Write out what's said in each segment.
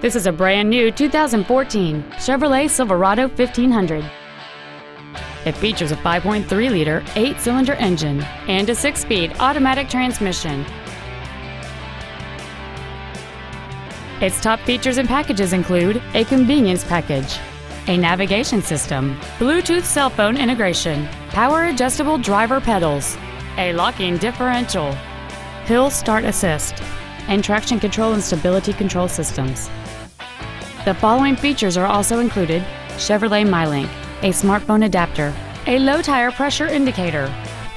This is a brand new 2014 Chevrolet Silverado 1500. It features a 5.3-liter, eight-cylinder engine and a six-speed automatic transmission. Its top features and packages include a convenience package, a navigation system, Bluetooth cell phone integration, power adjustable driver pedals, a locking differential, hill start assist, and traction control and stability control systems. The following features are also included Chevrolet MyLink, a smartphone adapter, a low tire pressure indicator,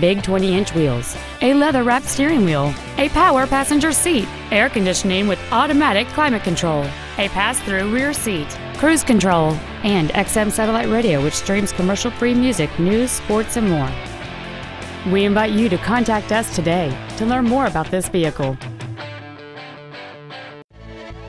big 20 inch wheels, a leather wrapped steering wheel, a power passenger seat, air conditioning with automatic climate control, a pass through rear seat, cruise control, and XM satellite radio, which streams commercial free music, news, sports, and more. We invite you to contact us today to learn more about this vehicle.